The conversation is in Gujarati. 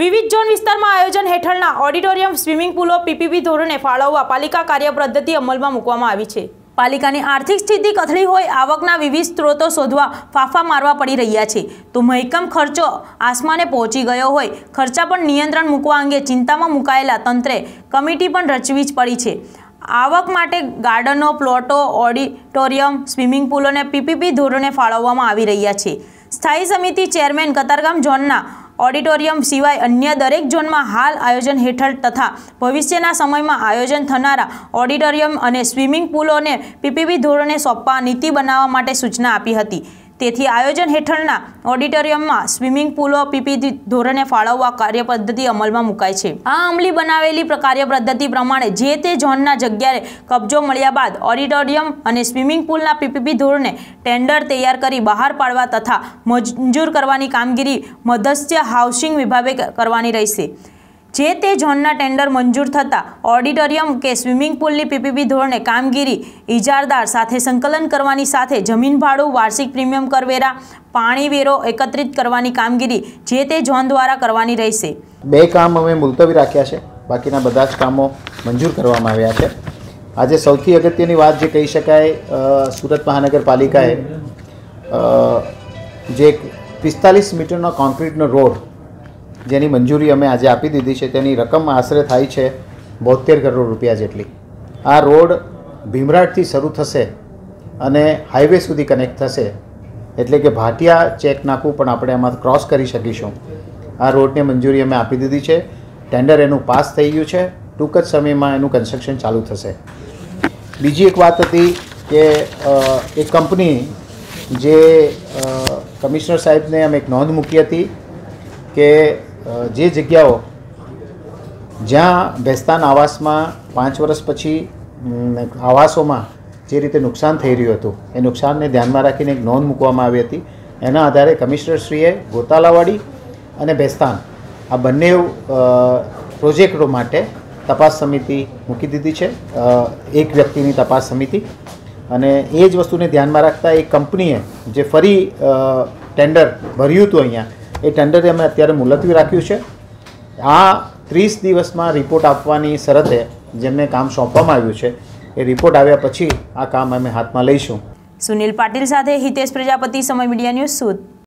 વિવિધ ઝોન વિસ્તારમાં આયોજન હેઠળના ઓડિટોરિયમ, સ્વિમિંગ પુલો પીપીપી ધોરણે ફાળવવા પાલિકા કાર્યપદ્ધતિ અમલમાં મૂકવામાં આવી છે. પાલિકાની આર્થિક સ્થિતિ કથળી હોય આવકના વિવિધ સ્ત્રોતો શોધવા ફાફા મારવા પડી રહ્યા છે. તો મહેકમ ખર્ચો આસમાને પહોંચી ગયો હોય, ખર્ચા પર નિયંત્રણ મૂકવા અંગે ચિંતામાં મુકાયેલા તંત્રે કમિટી પણ રચવી જ પડી છે. આવક માટે ગાર્ડનો, પ્લોટો, ઓડિટોરિયમ, સ્વિમિંગ પુલોને પીપીપી ધોરણે ફાળવવામાં આવી રહ્યા છે. સ્થાયી સમિતિ ચેરમેન કતારગામ ઝોનના ઓડિટોરિયમ સિવાય અન્ય દરેક ઝોનમાં હાલ આયોજન હેઠળ તથા ભવિષ્યના સમયમાં આયોજન થનારા ઓડિટોરિયમ અને સ્વિમિંગ પુલોને પીપીપી ધોરણે સોંપવા નીતિ બનાવવા માટે સૂચના આપી હતી. તેથી આયોજન હેઠળના ઓડિટોરિયમમાં સ્વિમિંગ પુલો પીપી ધોરણે ફાળવવા કાર્યપદ્ધતિ અમલમાં મુકાય છે. આ અમલી બનાવેલી કાર્યપદ્ધતિ પ્રમાણે જે તે ઝોનના જગ્યાએ કબજો મળ્યા બાદ ઓડિટોરિયમ અને સ્વિમિંગ પુલના પીપીપી ધોરણે ટેન્ડર તૈયાર કરી બહાર પાડવા તથા મંજૂર કરવાની કામગીરી મધસ્ય હાઉસિંગ વિભાગે કરવાની રહેશે. જે તે ઝોનના ટેન્ડર મંજૂર થતાં ઓડિટોરિયમ કે સ્વિમિંગ પુલની પીપીપી ધોરણે કામગીરી ઇજારદાર સાથે સંકલન કરવાની સાથે જમીન ભાડું, વાર્ષિક પ્રીમિયમ કરવેરા પાણી વેરો એકત્રિત કરવાની કામગીરી જે તે ઝોન દ્વારા કરવાની રહેશે. બે કામ અમે મુલતવી રાખ્યા છે. બાકીના બધા જ કામો મંજૂર કરવામાં આવ્યા છે. આજે સૌથી અગત્યની વાત જે કહી શકાય સુરત મહાનગરપાલિકાએ જે પિસ્તાલીસ મીટરનો કોન્ક્રીટનો રોડ જેની મંજૂરી અમે આજે આપી દીધી છે, તેની રકમ આશરે થાય છે બોતેર કરોડ રૂપિયા જેટલી. આ રોડ ભીમરાડથી શરૂ થશે અને હાઈવે સુધી કનેક્ટ થશે. એટલે કે ભાટિયા ચેક નાખવું પણ આપણે એમાં ક્રોસ કરી શકીશું. આ રોડની મંજૂરી અમે આપી દીધી છે. ટેન્ડર એનું પાસ થઈ ગયું છે. ટૂંક જ સમયમાં એનું કન્સ્ટ્રક્શન ચાલુ થશે. બીજી એક વાત હતી કે એક કંપની જે કમિશનર સાહેબને અમે એક નોંધ મૂકી હતી કે જે જગ્યાઓ જ્યાં બેસ્તાન આવાસમાં પાંચ વર્ષ પછી આવાસોમાં જે રીતે નુકસાન થઈ રહ્યું હતું, એ નુકસાનને ધ્યાનમાં રાખીને એક નોંધ મૂકવામાં આવી હતી. એના આધારે કમિશનરશ્રીએ ગોતાલાવાડી અને બેસ્તાન, આ બંને પ્રોજેક્ટો માટે તપાસ સમિતિ મૂકી દીધી છે. એક વ્યક્તિની તપાસ સમિતિ. અને એ જ વસ્તુને ધ્યાનમાં રાખતા એક કંપનીએ જે ફરી ટેન્ડર ભર્યું હતું અહીંયા એ ટેન્ડર અમે અત્યારે મુલતવી રાખ્યું છે. આ ત્રીસ દિવસમાં રિપોર્ટ આપવાની શરતે જેમને કામ સોંપવામાં આવ્યું છે, એ રિપોર્ટ આવ્યા પછી આ કામ અમે હાથમાં લઈશું. સુનિલ પાટીલ સાથે હિતેશ પ્રજાપતિ સમય મીડિયા ન્યૂઝ સુરત.